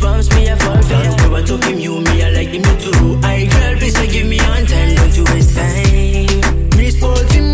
goosebumps, me a fall I took him, you, me, I like the too I girl, please, give me on time, don't you waste time. Me sporting